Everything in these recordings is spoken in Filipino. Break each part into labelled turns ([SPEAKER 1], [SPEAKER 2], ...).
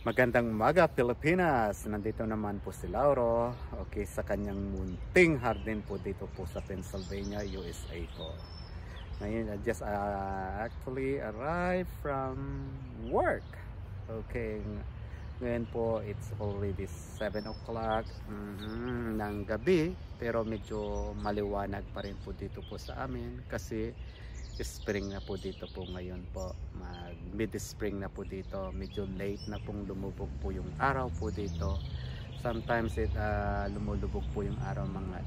[SPEAKER 1] Magandang umaga Pilipinas! Nandito naman po si Lauro okay, sa kanyang munting hardin po dito po sa Pennsylvania, USA po. Ngayon, I just uh, actually arrived from work. Okay, ngayon po it's already 7 o'clock mm -hmm, ng gabi pero medyo maliwanag pa rin po dito po sa amin kasi spring na po dito po ngayon po. Mag mid spring na po dito. Medyo late na pong lumubog po yung araw po dito. Sometimes it uh, lumulubog po yung araw mga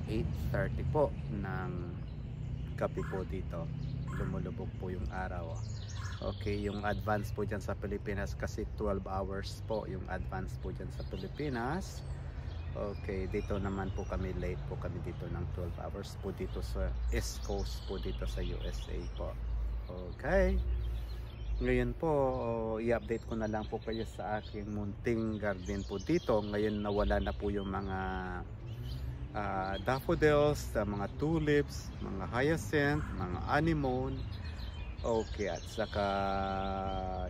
[SPEAKER 1] 8.30 po ng gabi po dito. Lumulubog po yung araw. Okay yung advance po dyan sa Pilipinas kasi 12 hours po yung advance po dyan sa Pilipinas Okay, dito naman po kami late po kami dito ng 12 hours po dito sa East Coast po dito sa USA po. Okay. Ngayon po, oh, i-update ko na lang po kayo sa aking munting garden po dito. Ngayon nawala na po yung mga uh, daffodils, uh, mga tulips, mga hyacinth, mga anemone. Okay, at saka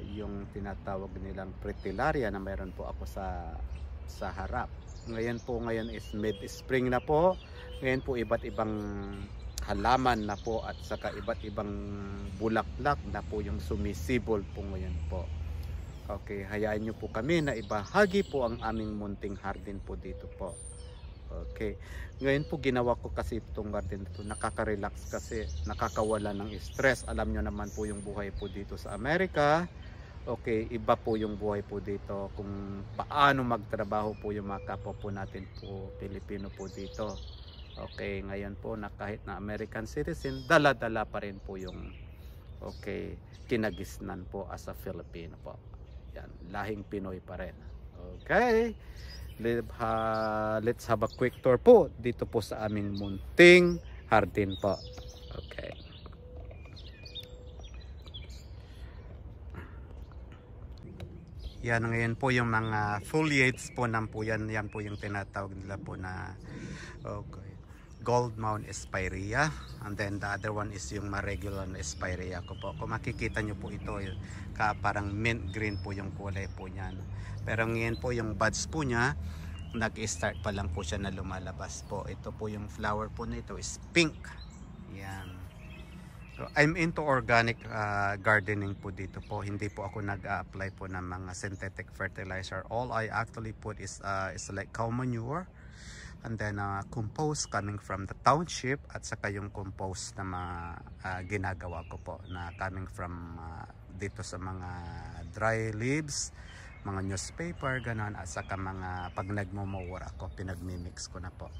[SPEAKER 1] yung tinatawag nilang pretilaria na meron po ako sa sa harap ngayon po ngayon is mid spring na po. Ngayon po iba't ibang halaman na po at saka iba't ibang bulaklak na po yung sumisibol po ngayon po. Okay hayaan nyo po kami na ibahagi po ang aming munting hardin po dito po. Okay ngayon po ginawa ko kasi itong garden ito nakaka-relax kasi nakakawala ng stress. Alam nyo naman po yung buhay po dito sa Amerika okay, iba po yung buhay po dito kung paano magtrabaho po yung mga kapwa po natin po Pilipino po dito. Okay, ngayon po na kahit na American citizen, dala-dala pa rin po yung okay, kinagisnan po as a Filipino po. Yan, lahing Pinoy pa rin. Okay. Let's have a quick tour po dito po sa aming munting hardin po. Okay. Yan ngayon po yung mga foliates po ng po yan. Yan po yung tinatawag nila po na okay, gold mount espirea. And then the other one is yung regular na espirea ko po. Kung makikita nyo po ito, ka, parang mint green po yung kulay po niyan. Pero ngayon po yung buds po niya, nag-start pa lang po siya na lumalabas po. Ito po yung flower po nito is pink. Yan. So, I'm into organic uh, gardening po dito po. Hindi po ako nag-apply po ng mga synthetic fertilizer. All I actually put is, uh, is like cow manure and then uh, compost coming from the township at saka yung compost na mga uh, ginagawa ko po na coming from uh, dito sa mga dry leaves mga newspaper ganon at saka mga pag nagmumura ako pinagmimix ko na po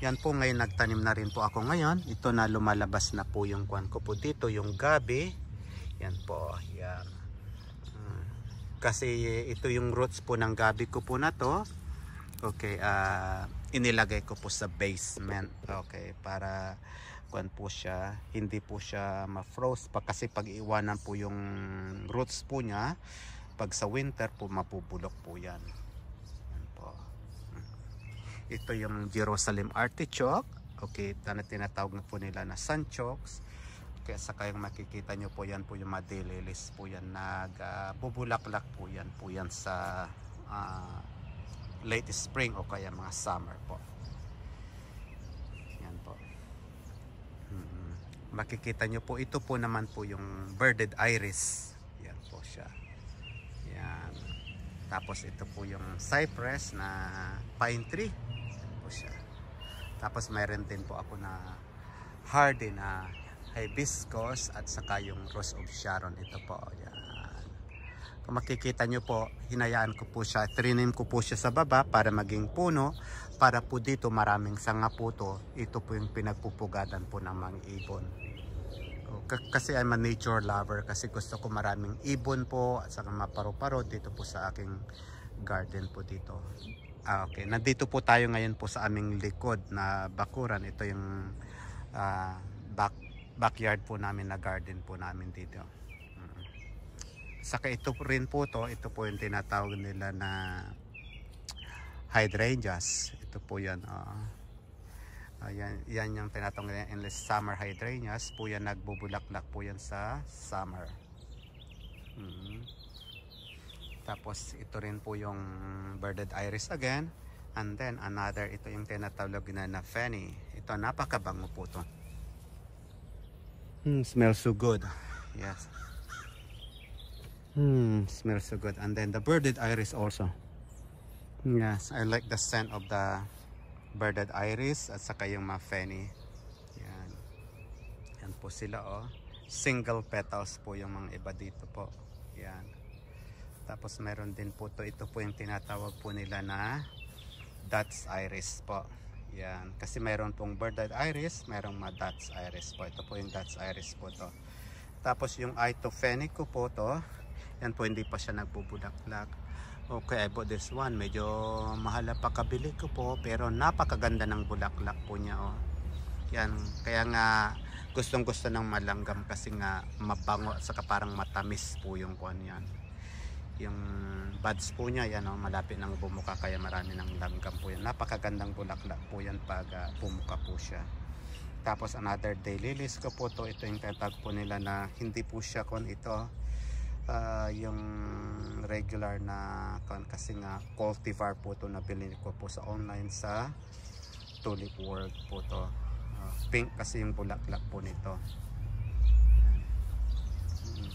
[SPEAKER 1] Yan po ngayon nagtanim na rin po ako ngayon. Ito na lumalabas na po yung kwan ko po dito, yung gabi. Yan po, yan. Hmm. Kasi ito yung roots po ng gabi ko po na to. Okay, uh, inilagay ko po sa basement. Okay, para kwan po siya, hindi po siya ma-frost pa kasi pag iwanan po yung roots po niya, pag sa winter po mapupulok po yan. Ito yung Jerusalem artichoke. Okay, na tinatawag po nila na sunchokes. Kaya saka yung makikita nyo po yan po yung madililis po yan. Nagbubulaklak uh, po yan po yan sa uh, late spring o kaya mga summer po. Yan po. Hmm. Makikita nyo po, ito po naman po yung birded iris. Yan po siya. Yan. Tapos ito po yung cypress na pine tree. Tapos mayroon din po ako na hardy na hibiscus at saka yung rose of Sharon. Ito po. Yan. Kung makikita nyo po, hinayaan ko po siya. Trinim ko po siya sa baba para maging puno. Para po dito maraming sanga po to. Ito po yung pinagpupugadan po ng mga ibon. Kasi I'm a nature lover kasi gusto ko maraming ibon po at saka maparo-paro dito po sa aking garden po dito. Ah, okay, nandito po tayo ngayon po sa aming likod na bakuran. Ito yung uh, back, backyard po namin na garden po namin dito. Mm. Saka ito rin po to, ito po yung tinatawag nila na hydrangeas. Ito po yan. Uh, uh, yan, yung tinatawag nila endless summer hydrangeas. Po yan nagbubulaklak po yan sa summer. Mhm. Tapos ito rin po yung birded iris again. And then another, ito yung tinatawag na na fanny. Ito napakabango po to. Hmm, smells so good. Yes. Hmm, smells so good. And then the birded iris also. Yes, I like the scent of the birded iris at saka yung mga fanny. Yan. Yan po sila oh. Single petals po yung mga iba dito po. Yan. Tapos meron din po to. Ito po yung tinatawag po nila na Dutch iris po. Yan. Kasi meron pong birded iris, merong mga Dutch iris po. Ito po yung Dutch iris po to. Tapos yung Itophenic ko po to. Yan po hindi pa siya nagbubulaklak. Okay, I bought this one. Medyo mahal na pakabili ko po. Pero napakaganda ng bulaklak po niya. Oh. Yan. Kaya nga gustong gusto ng malanggam kasi nga mabango saka parang matamis po yung kuan yan. Yung buds po niya yan oh, malapit nang bumuka kaya marami ng langgam po yan. Napakagandang bulaklak po yan pag uh, bumuka po siya. Tapos another day lilies ko po to. Ito yung tatag po nila na hindi po siya kon ito uh, yung regular na kon kasi nga cultivar po to na bilhin ko po sa online sa Tulip World po to uh, pink kasi yung bulaklak po nito mm.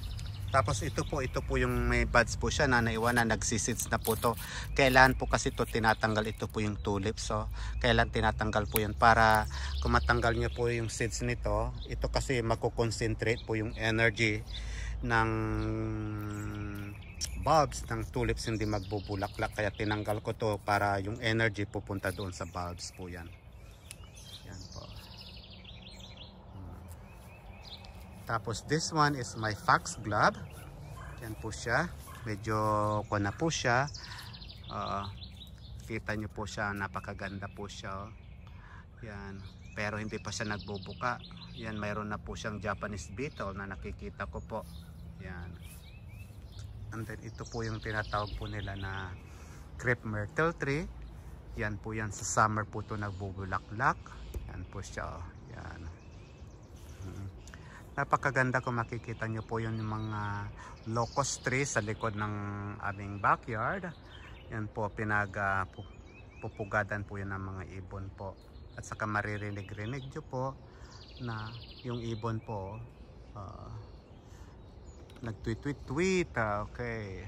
[SPEAKER 1] Tapos ito po ito po yung may buds po siya na naiwanan nagsisits na po to. Kailan po kasi to tinatanggal ito po yung tulip. So kailan tinatanggal po yun? Para kung matanggal po yung seeds nito ito kasi magko-concentrate po yung energy ng bulbs ng tulips hindi magbubulaklak. Kaya tinanggal ko to para yung energy pupunta doon sa bulbs po yan po hmm. Tapos this one is my foxglove yan po siya. Medyo ko na po siya. Uh, kita nyo po siya. Napakaganda po siya oh. yan. Pero hindi pa siya nagbubuka. Yan mayroon na po siyang Japanese beetle na nakikita ko po. Yan. And then ito po yung tinatawag po nila na crepe myrtle tree. Yan po yan. Sa summer po ito nagbubulaklak. Yan po siya oh. yan. Napakaganda kung makikita nyo po yung mga locust tree sa likod ng aming backyard yan po pinag uh, pupugadan po yan ng mga ibon po at saka maririnig-rinig nyo po na yung ibon po uh, nag-tweet-tweet-tweet. Ah, okay.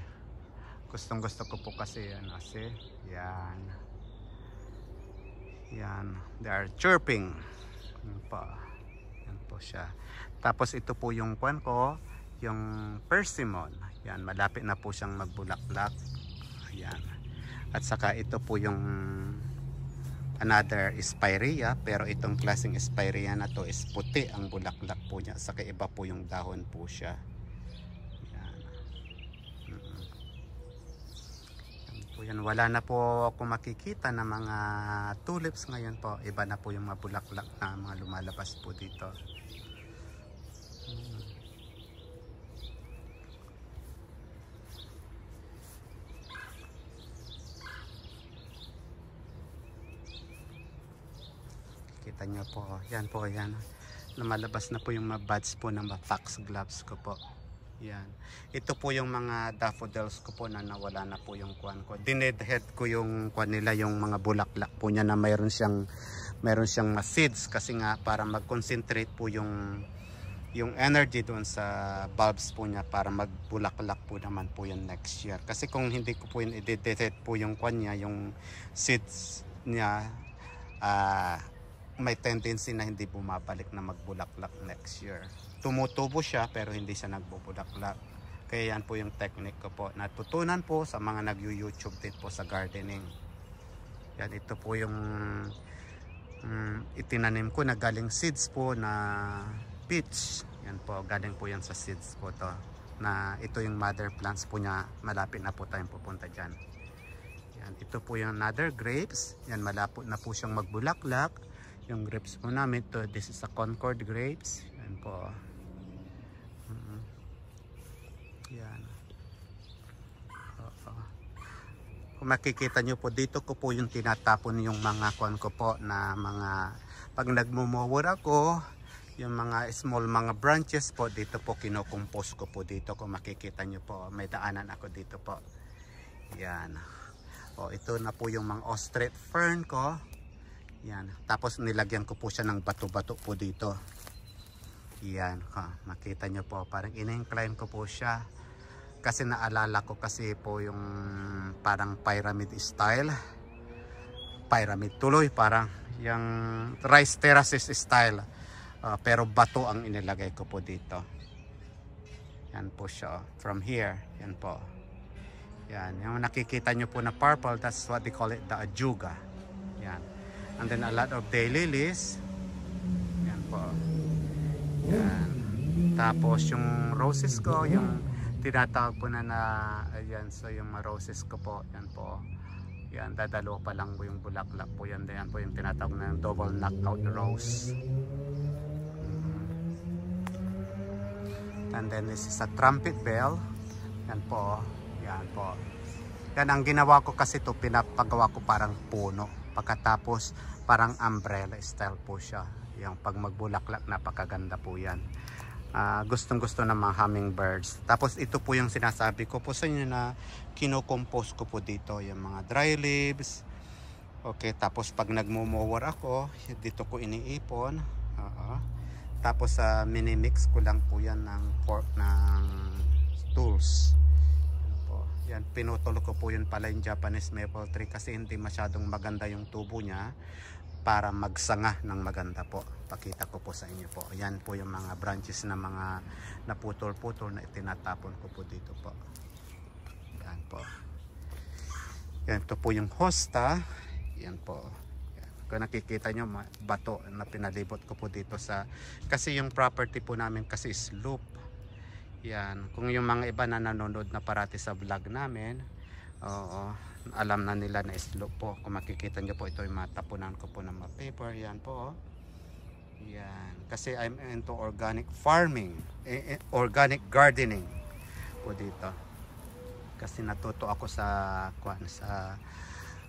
[SPEAKER 1] Gustong gusto ko po kasi yan. Kasi, yan. Yan. They are chirping. Yan po. Yan po siya. Tapos ito po yung kwan ko. Yung persimmon. Yan. Malapit na po siyang magbulaklak. Yan. At saka ito po yung another spirea pero itong klaseng spirea na to is puti ang bulaklak po niya saka iba po yung dahon po siya po yan. Wala na po ako makikita na mga tulips ngayon po. Iba na po yung mga bulaklak na mga lumalabas po dito. Kita nyo po. Yan po yan. Lumalabas na po yung mga buds po ng mga fox gloves ko po. Yan. Ito po yung mga daffodils ko po na nawala na po yung kwan ko. Dinedhead ko yung kwan nila, yung mga bulaklak po niya na mayroon siyang mayroon siyang seeds kasi nga para mag-concentrate po yung yung energy doon sa bulbs po niya para magbulaklak po naman po yung next year. Kasi kung hindi ko po yun i-detect po yung kwan niya, yung seeds niya, uh, may tendency na hindi bumabalik na magbulaklak next year tumutubo siya pero hindi siya nagbubulaklak. Kaya yan po yung technique ko po. Natutunan po sa mga nag-YouTube din po sa gardening. Yan, ito po yung um, itinanim ko na galing seeds po na peach. Yan po, galing po yan sa seeds po to. Na ito yung mother plants po niya. Malapit na po tayong pupunta dyan. Yan, ito po yung another grapes. Yan, malapit na po siyang magbulaklak. Yung grapes po namin, to, this is a Concord grapes. Yan po. Yan. Oo. Kung makikita nyo po, dito ko po yung tinatapon yung mga kuan ko po na mga pag nagmumower ako, yung mga small mga branches po dito po kinocompose ko po dito kung makikita nyo po may daanan ako dito po yan o ito na po yung mga ostrich fern ko yan. Tapos nilagyan ko po siya ng bato-bato po dito. Yan ha, makita nyo po parang in-incline ko po siya. Kasi naalala ko kasi po yung parang pyramid style. Pyramid tuloy parang yung rice terraces style. Uh, pero bato ang inilagay ko po dito. Yan po siya from here yan po. Yan yung nakikita nyo po na purple that's what they call it the ajuga. Yan and then a lot of daylilies yan po. Yan. Tapos yung roses ko yung tinatawag po na na ayan so yung roses ko po yan po. Yan dadalo pa lang po yung bulaklak po. Yan yan po yung tinatawag na double knockout rose. And then this is a trumpet bell. Yan po. Yan po. Yan ang ginawa ko kasi to pinapagawa ko parang puno pagkatapos parang umbrella style po siya. Yung pag magbulaklak napakaganda po yan. Uh, gustong gusto ng mga hummingbirds. Tapos ito po yung sinasabi ko po sa inyo na kinocompose ko po dito yung mga dry leaves. Okay tapos pag nagmo-mower ako dito ko iniipon. Uh -huh. Tapos uh, mini-mix ko lang po yan ng pork ng tools. Yan, yan pinutol ko po yun pala yung Japanese maple tree kasi hindi masyadong maganda yung tubo niya para magsanga ng maganda po. Pakita ko po sa inyo po. Yan po yung mga branches na mga naputol-putol na itinatapon ko po dito po. Yan po. Yan to po yung hosta. Yan po kung nakikita nyo bato na pinalibot ko po dito sa kasi yung property po namin kasi is loop yan. Kung yung mga iba na nanonood na parati sa vlog namin oo, alam na nila na slope po. Kung makikita nyo po ito yung matapunan ko po ng mga paper. Yan po yan. Kasi I'm into organic farming eh, eh, organic gardening po dito. Kasi natuto ako sa sa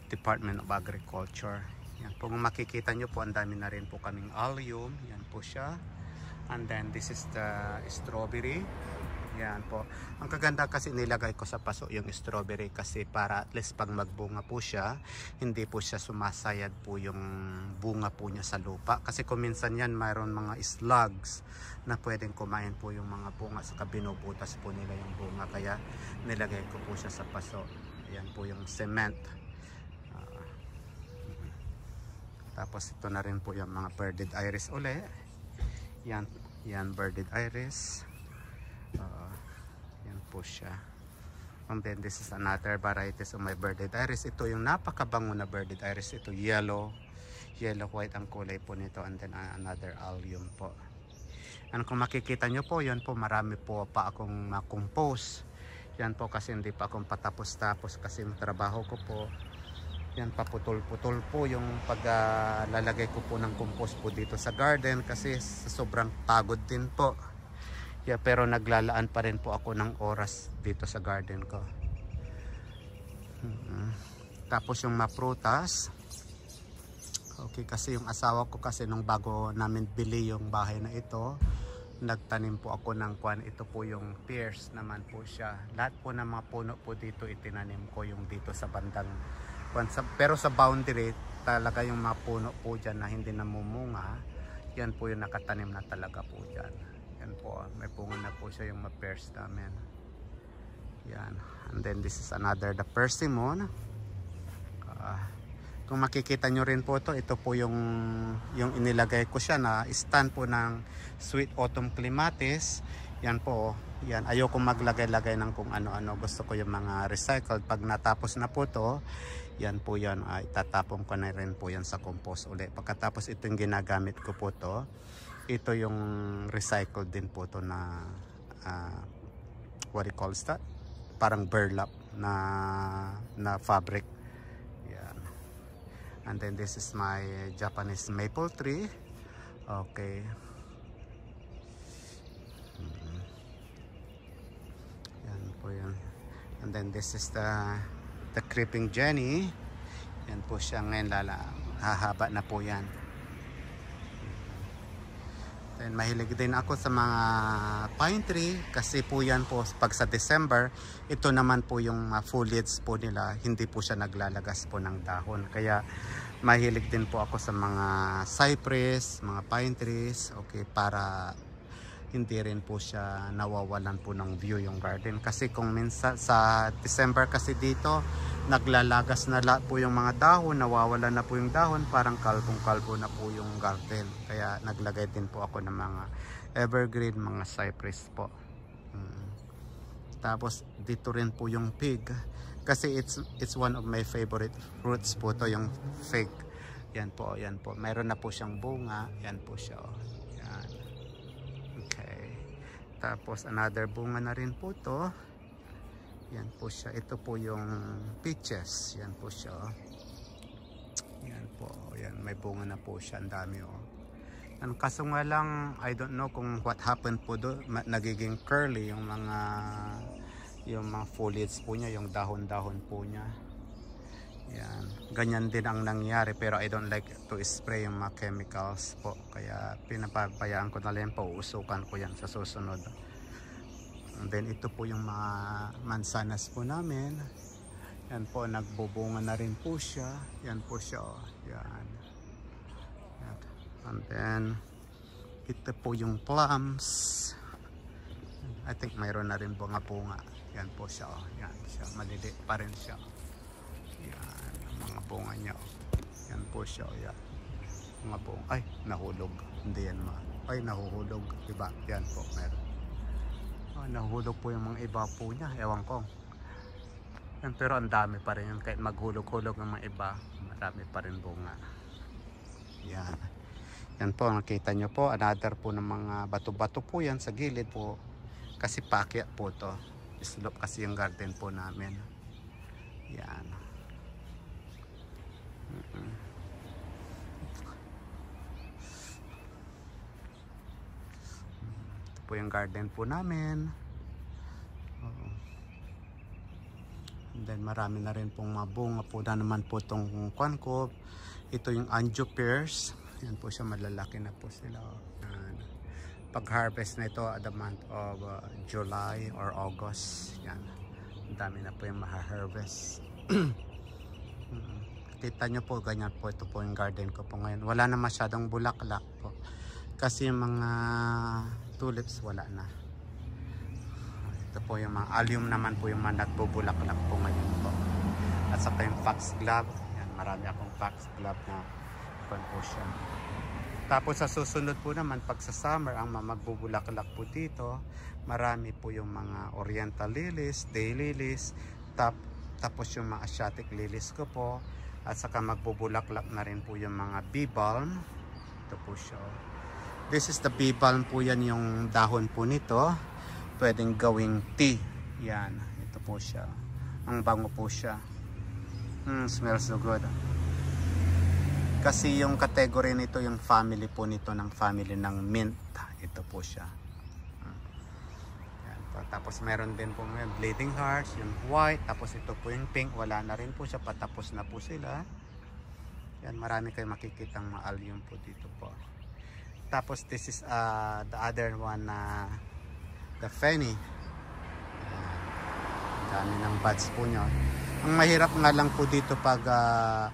[SPEAKER 1] Department of Agriculture. Yan. Po kung makikita nyo po ang dami na rin po kaming allium. Yan po siya. And then this is the strawberry. Yan po. Ang kaganda kasi nilagay ko sa paso yung strawberry kasi para at least pag magbunga po siya, hindi po siya sumasayad po yung bunga po niya sa lupa. Kasi kung minsan yan mayroon mga slugs na pwedeng kumain po yung mga bunga sa binubutas po nila yung bunga. Kaya nilagay ko po siya sa paso. Yan po yung cement tapos ito na rin po yung mga birded iris uli yan, yan birded iris po siya. And then this is another varieties of my birded iris. Ito yung napakabango na birded iris. Ito yellow. Yellow white ang kulay po nito. And then another allium po. And kung makikita nyo po yan po marami po pa akong na-compose. Yan po kasi hindi pa akong patapos-tapos kasi yung trabaho ko po yan paputol-putol po yung paglalagay uh, ko po ng compost po dito sa garden kasi sobrang pagod din po yeah, pero naglalaan pa rin po ako ng oras dito sa garden ko. Hmm. tapos yung maprutas. Okay kasi yung asawa ko kasi nung bago namin bili yung bahay na ito nagtanim po ako ng kwan. Ito po yung pears naman po siya. Lahat po ng mga puno po dito itinanim ko yung dito sa bandang pero sa boundary talaga yung mga puno po dyan na hindi namumunga yan po yung nakatanim na talaga po dyan yan po may bunga na po siya yung ma-pairs namin. Yan and then this is another the persimmon. Uh, kung makikita nyo rin po to ito po yung yung inilagay ko siya na stand po ng sweet autumn clematis. Yan po yan ayoko maglagay-lagay ng kung ano-ano. Gusto ko yung mga recycled. Pag natapos na po to yan po yan ay tatapon ko na rin po yan sa compost uli pagkatapos ito yung ginagamit ko po to ito yung recycled din po to na uh, what do you that? Parang burlap na na fabric. Yan. And then this is my Japanese maple tree. Okay. Hmm. yan po yan and then this is the the creeping Jenny. Yan po siya ngayon. Lala hahaba na po yan Then mahilig din ako sa mga pine tree kasi po yan po pag sa December, ito naman po yung foliage po nila, hindi po siya naglalagas po ng dahon. Kaya mahilig din po ako sa mga cypress, mga pine trees, okay, para hindi rin po siya nawawalan po ng view yung garden. Kasi kung minsan sa December kasi dito, naglalagas na lahat po yung mga dahon, nawawala na po yung dahon, parang kalbong-kalbo na po yung garden. Kaya naglagay din po ako ng mga evergreen, mga cypress po. Mm. Tapos dito rin po yung pig. Kasi it's, it's one of my favorite fruits po to yung fig. Yan po, yan po. Meron na po siyang bunga. Yan po siya. Oh. Tapos another bunga na rin po to. Yan po siya. Ito po yung peaches. Yan po siya. oh. Yan po. Yan. May bunga na po siya. Ang dami oh. Yan, kaso nga lang, I don't know kung what happened po do. Nagiging curly yung mga yung mga foliage po niya, yung dahon-dahon po niya. Yan. Ganyan din ang nangyari pero I don't like to spray yung mga chemicals po. Kaya pinapabayaan ko na lang po. Uusukan ko yan sa susunod. And then ito po yung mga mansanas po namin. Yan po, nagbubunga na rin po siya. Yan po siya. Oh. Yan. Yan. And then, ito po yung plums. I think mayroon na rin bunga-bunga. Yan po siya. Oh. Yan siya. Maliliit pa rin siya. Yan. Mga bunga niya. Oh. Yan po siya. Oh. Yan. Mga bunga. Ay, nahulog. Hindi yan ma. Ay, nahuhulog. Diba? Yan po. Meron. Ah, nahulog po yung mga iba po niya. Ewan ko. Yan, pero ang dami pa rin yun. Kahit maghulog-hulog ng mga iba, marami pa rin bunga. Yan. Yan po, nakita nyo po. Another po ng mga bato-bato po yan sa gilid po. Kasi pakyat po to. Slope kasi yung garden po namin. Yan. Mm-mm. Ito po yung garden po namin. Oo. And then marami na rin pong mabunga po na naman po itong kwan ko. Ito yung angiopers. Yan po siya malalaki na po sila. Pag-harvest na ito at the month of uh, July or August. Yan. Dami na po yung maha-harvest. Kita nyo po, ganyan po. Ito po yung garden ko po ngayon. Wala na masyadong bulaklak po. Kasi yung mga tulips wala na. Ito po yung mga allium naman po yung mga nagbubulaklak po ngayon po. At saka yung foxglove. Yan, marami akong foxglove na kwan po siya. Tapos sa susunod po naman, pag sa summer, ang magbubulaklak po dito, marami po yung mga oriental lilies, day lilies, tap, tapos yung mga asiatic lilies ko po, at saka magbubulaklak na rin po yung mga bee balm. Ito po siya. This is the bee balm po yan yung dahon po nito. Pwedeng gawing tea. Yan. Ito po siya. Ang bango po siya. Mm, smells so good. Kasi yung category nito, yung family po nito ng family ng mint. Ito po siya. Mm. Yan po. Tapos meron din po may bleeding hearts, yung white. Tapos ito po yung pink. Wala na rin po siya. Patapos na po sila. Yan, marami kayo makikitang maallium po dito po. Tapos this is uh, the other one na the Fenny. Ang dami ng buds po niya. Ang mahirap nga lang po dito pag uh,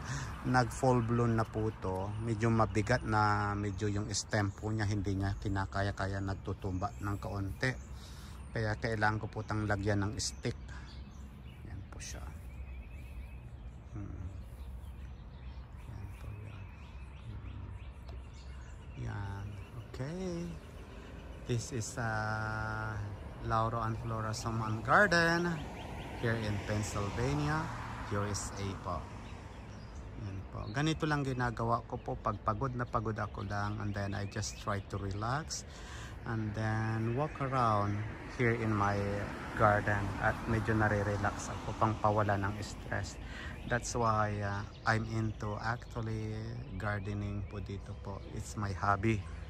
[SPEAKER 1] nag full blown na po to, medyo mabigat na medyo yung stem po niya hindi niya kinakaya kaya nagtutumba ng kaunti. Kaya kailangan ko po tang lagyan ng stick. Yan po siya. Hmm. Yan po yan. Hmm. Yan. Okay. This is uh, Lauro and Flora Saman Garden here in Pennsylvania, USA po. Yan po. Ganito lang ginagawa ko po pag pagod na pagod ako lang and then I just try to relax and then walk around here in my garden at medyo nare-relax ako pang pawala ng stress. That's why uh, I'm into actually gardening po dito po. It's my hobby.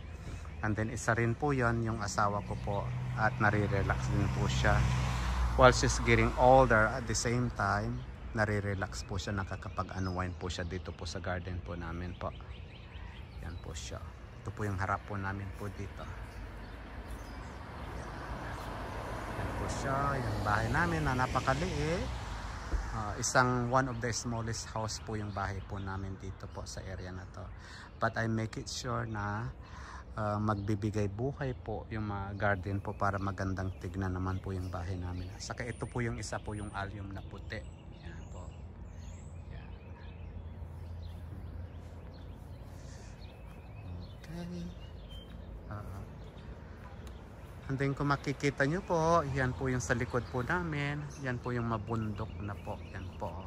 [SPEAKER 1] And then isa rin po yon yung asawa ko po at nare-relax din po siya. While she's getting older at the same time, nare-relax po siya, nakakapag-unwind po siya dito po sa garden po namin po. Yan po siya. ito po yung harap po namin po dito. Yan po siya, yung bahay namin na napakaliit. Ah, isang one of the smallest house po yung bahay po namin dito po sa area na to. But I make it sure na ah, magbibigay buhay po yung mga garden po para magandang tignan naman po yung bahay namin. Saka ito po yung isa po yung allium na puti. Yan po. Yan. Okay. Ah. And then kung makikita nyo po, yan po yung sa likod po namin. Yan po yung mabundok na po. Yan po.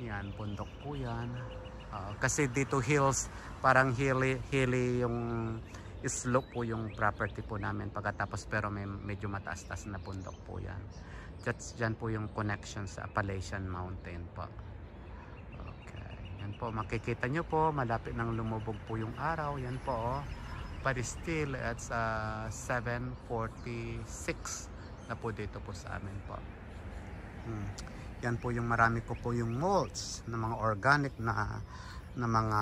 [SPEAKER 1] Yan, bundok po yan. Ah, kasi dito hills, parang hilly, hilly yung slope po yung property po namin. Pagkatapos pero may medyo mataas-taas na bundok po yan. Just dyan po yung connection sa Appalachian Mountain po. Okay. Yan po, makikita nyo po, malapit nang lumubog po yung araw. Yan po, oh. But still, it's uh, 7.46 na po dito po sa amin po. Hmm. Yan po yung marami ko po yung mulch na mga organic na na mga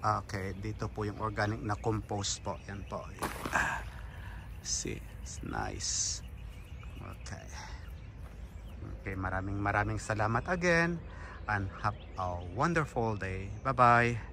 [SPEAKER 1] okay, dito po yung organic na compost po. Yan po. Ah, see, it's nice. Okay. Okay, maraming maraming salamat again and have a wonderful day. Bye-bye.